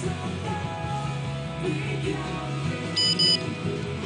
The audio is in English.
Thank can